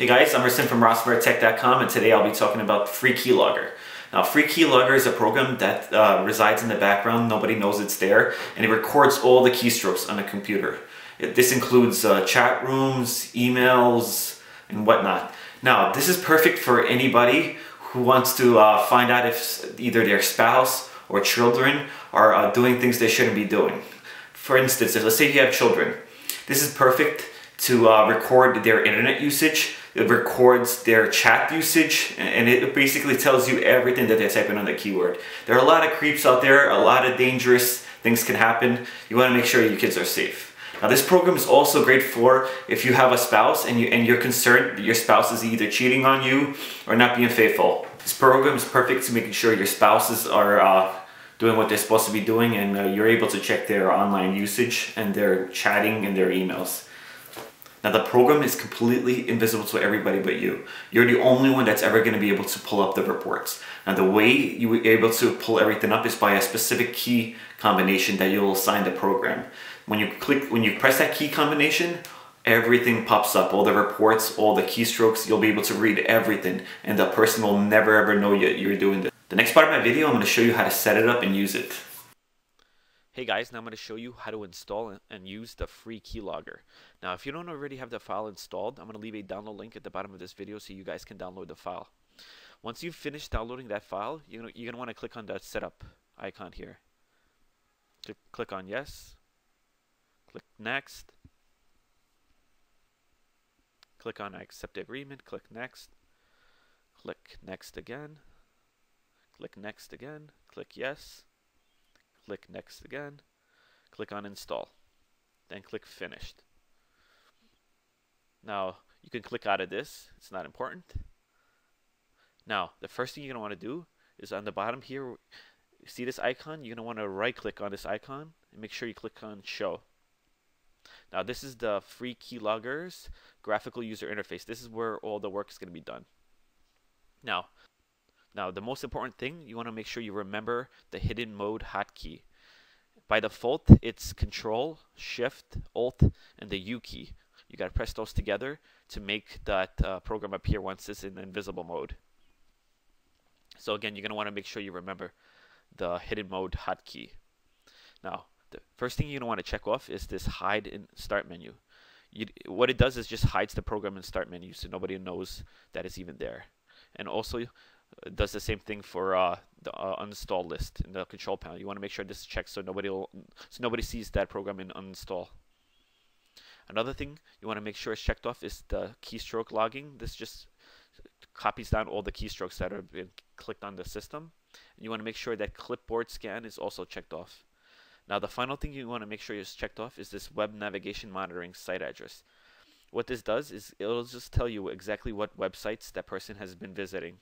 Hey guys, I'm Rasim from RossbergTech.com and today I'll be talking about Free Keylogger. Now Free Keylogger is a program that uh, resides in the background, nobody knows it's there, and it records all the keystrokes on the computer. It, this includes uh, chat rooms, emails, and whatnot. Now this is perfect for anybody who wants to uh, find out if either their spouse or children are uh, doing things they shouldn't be doing. For instance, let's say you have children, this is perfect to uh, record their internet usage. It records their chat usage and it basically tells you everything that they're typing on the keyword. There are a lot of creeps out there, a lot of dangerous things can happen. You want to make sure your kids are safe. Now this program is also great for if you have a spouse and, you, and you're concerned that your spouse is either cheating on you or not being faithful. This program is perfect to making sure your spouses are uh, doing what they're supposed to be doing and uh, you're able to check their online usage and their chatting and their emails. Now the program is completely invisible to everybody but you. You're the only one that's ever going to be able to pull up the reports. Now the way you were able to pull everything up is by a specific key combination that you'll assign the program. When you click, when you press that key combination, everything pops up, all the reports, all the keystrokes, you'll be able to read everything and the person will never ever know you're doing this. The next part of my video, I'm going to show you how to set it up and use it. Hey guys, now I'm going to show you how to install and use the free keylogger. Now if you don't already have the file installed, I'm going to leave a download link at the bottom of this video so you guys can download the file. Once you've finished downloading that file, you're going to want to click on that setup icon here. Click, click on yes, click next, click on accept agreement, click next, click next again, click next again, click yes, click next again, click on install, then click finished. Now you can click out of this, it's not important. Now the first thing you're going to want to do is on the bottom here, see this icon, you're going to want to right click on this icon and make sure you click on show. Now this is the free keyloggers graphical user interface. This is where all the work is going to be done. Now now, the most important thing, you want to make sure you remember the hidden mode hotkey. By default, it's Control, Shift, Alt, and the U key. You got to press those together to make that uh, program appear once it's in invisible mode. So again, you're going to want to make sure you remember the hidden mode hotkey. Now, the first thing you're going to want to check off is this hide in start menu. You, what it does is just hides the program in start menu so nobody knows that it's even there. And also, does the same thing for uh, the uh, uninstall list in the control panel. You want to make sure this is checked so nobody so nobody sees that program in uninstall. Another thing you want to make sure is checked off is the keystroke logging. This just copies down all the keystrokes that have been clicked on the system. And you want to make sure that clipboard scan is also checked off. Now the final thing you want to make sure is checked off is this web navigation monitoring site address. What this does is it'll just tell you exactly what websites that person has been visiting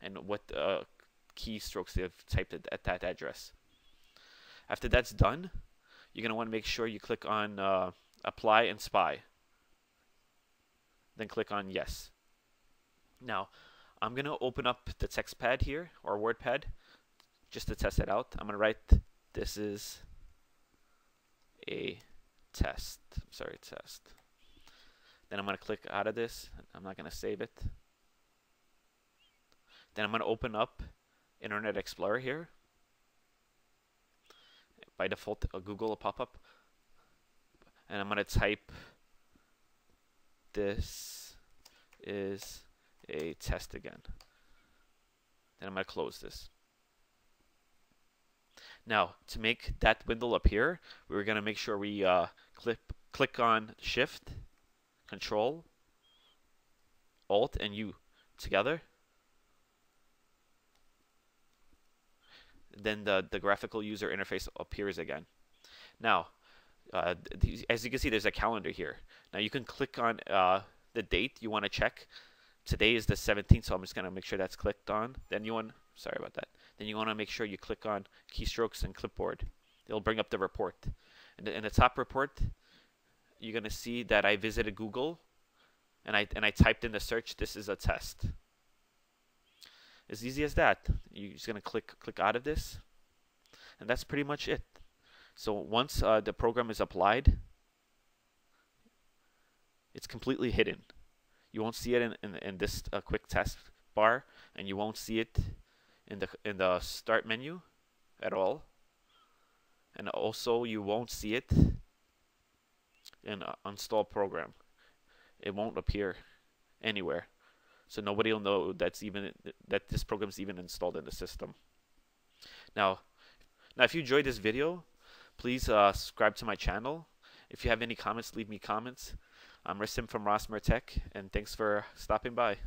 and what uh, keystrokes they've typed at that address. After that's done, you're going to want to make sure you click on uh, Apply and Spy. Then click on Yes. Now, I'm going to open up the text pad here, or WordPad, just to test it out. I'm going to write, this is a test. I'm sorry, test. Then I'm going to click out of this. I'm not going to save it. Then I'm going to open up Internet Explorer here. By default, a Google will pop up. And I'm going to type this is a test again. Then I'm going to close this. Now, to make that window appear, we're going to make sure we uh, click, click on Shift, Control, Alt, and U together. Then the, the graphical user interface appears again. Now, uh, as you can see, there's a calendar here. Now you can click on uh, the date you want to check. Today is the 17th, so I'm just going to make sure that's clicked on. Then you want, sorry about that. Then you want to make sure you click on keystrokes and clipboard. It'll bring up the report. And in the top report, you're going to see that I visited Google and I, and I typed in the search, this is a test. As easy as that. You're just going to click click out of this. And that's pretty much it. So once uh, the program is applied, it's completely hidden. you won't see it in, in, in this uh, quick test bar and you won't see it in the in the start menu at all and also you won't see it in uh, install program it won't appear anywhere so nobody will know that's even that this program is even installed in the system. Now now if you enjoyed this video please uh, subscribe to my channel. If you have any comments leave me comments. I'm Rasim from Rossmer Tech and thanks for stopping by